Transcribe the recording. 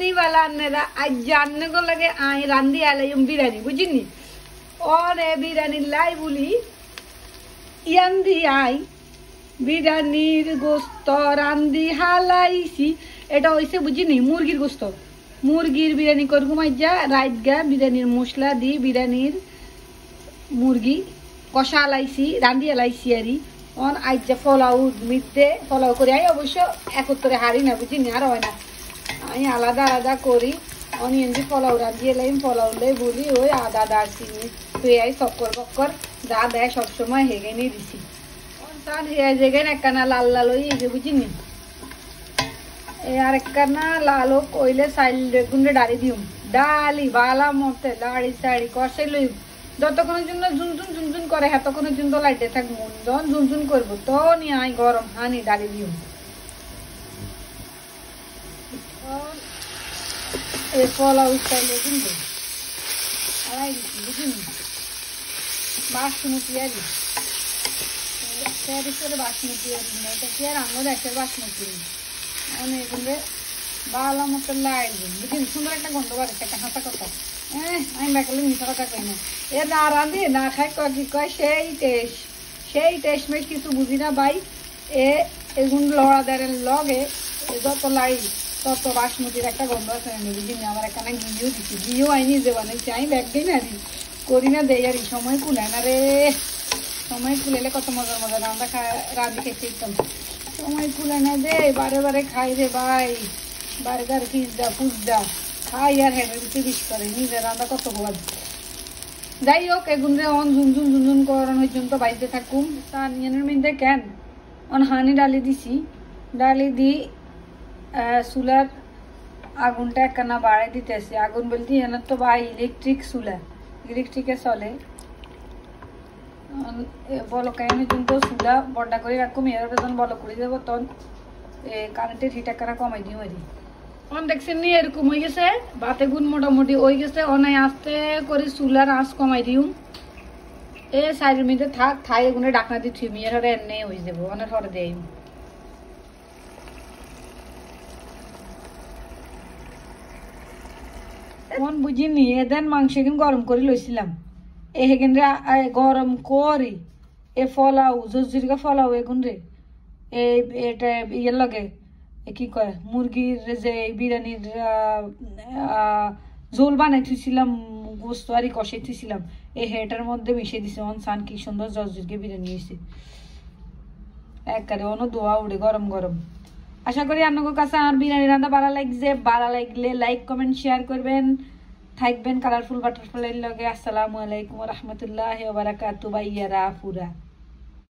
বন্ধুরা আজ জাননে গো লাগে আই রান্ধি আলাইম বিরিয়ানি বুঝিনি অরে বিরিয়ানি লাই বলি ইয়ান্দি আই বিরিয়ানির গোস্ত রান্ধি হালাইছি এটা হইছে বুঝিনি মুরগির গোস্ত মুরগির বিরিয়ানি করব মাইজা রাইত গা বিরিয়ানির মশলা দি বিরিয়ানির মুরগি কষা আলাইছি রান্ধি আলাইছি আরি অন আইজা ফলাউ মিটতে ফলাউ করে আই অবশ্য একত্রে হারি না বুঝিনি আর হয় না আমি আলাদা আলাদা করি। অনিয়ন দিয়ে ফলাউ রান্ধি এলাইম ফলাউ লাই বলি, ওই আদা, দারচিনি, পেঁয়াজ সক্কর বক্কর, যা দেয় সবসময় হেগে নিয়ে দিছি। তার হেয়া জেগে একখানা লাল লাল হয়ে যে বুঝিনি এ আর একখানা লাল হোক, কইলে সাইল গুন্ডে ডালি দিউম। ডালি, বালা মতে, লাড়ি সাড়ি কষে লইম যতক্ষণের জন্য ঝুনঝুন ঝুনঝুন করে এতক্ষণের জন্য লাইটে থাকব যখন ঝুনঝুন করব। তো নিয়ে আই গরম হানি ডালি দিউম। এই পোলাও স্টাইলে কিন্তু। আলাই দিচ্ছি বুঝিনি বাসমতি আর করে বাসমতি আর এটা কি আর আঙুর একটা বাসমতি? অনেক কিন্তু বালা মতো দিন বুঝিনি সুন্দর একটা গন্ধ বাড়ি একটা হাঁটা কথা। হ্যাঁ আমি বেকালে মিশা কথা কই না। এ না রাঁধি, না খাই কি কয়, সেই টেস্ট সেই টেস্ট মেশ কিছু বুঝি না ভাই। এ, এগুন লড়া দেড়ের লগে যত লাই তত বাসমতির একটা গন্ধ আছে বুঝিনি আমার এখানে গিয়েও দিচ্ছি গিয়েও আইনি যে বানাইছি আমি ব্যাগ দিই না দি করি না দেই, আর সময় কুলে না রে। সময় কুলেলে কত মজার মজা রান্না খা, রাঁধি খেতে ইতাম সময় কুলে না দে বারে বারে খাই রে ভাই। বার্গার পিৎজা ফুজা খাই আর হেডের তিরিশ করে, নিজের রান্না কত ভোগ যাই হোক এগুন রে অন ঝুনঝুন ঝুনঝুন করান পর্যন্ত বাড়িতে থাকুম। তা নিয়নের মধ্যে কেন? অন হানি ডালি দিছি। ডালি দি চুলার আগুনটা একখানা বাড়াই দিতেছি। আগুন বলতে এনার তো ভাই ইলেকট্রিক চুলা। ইলেকট্রিকে চলে। বলো কেন কিন্তু চুলা বড্ডা করে রাখুম এর যখন বলো করে দেবো তখন কারেন্টের হিট একখানা কমাই দিই মারি অন দেখছেন নি, এরকম হয়ে গেছে? বাতে গুণ মোটামুটি হয়ে গেছে। অনাই আস্তে করে চুলার আঁচ কমাই দিও। এ সাইডের মধ্যে থাক, থাই এগুলো ডাকনা দিয়ে থুমি এর হরে এনে হয়ে যাব অনেক হরে দেয় মন বুঝিনি এদেন মাংস এখান গরম করে লইছিলাম। এ হেগেন রে গরম করি। এ ফলাও জজিরকা ফলাও এগুন রে। এটা ইয়ের লগে কি কয়, মুরগির যে বিরিয়ানির ঝোল বানাই থুইছিলাম, গোস্ত আর কষাই থুইছিলাম। এই হেটার মধ্যে মিশিয়ে দিছে, অন সান কি সুন্দর জজজিরকে বিরিয়ানি হয়েছে একবারে অন্য দোয়া উড়ে গরম গরম। আশা করি আপনাদের কাছে আমার বিরিয়ানি রান্না ভালো লাগছে। ভালো লাগলে লাইক কমেন্ট শেয়ার করবেন। থাকবেন কালারফুল বাটারফ্লাইয়ের লগে। আসসালামু আলাইকুম রহমতুল্লাহ বারাকাতু বাইয়ারা ফুরা।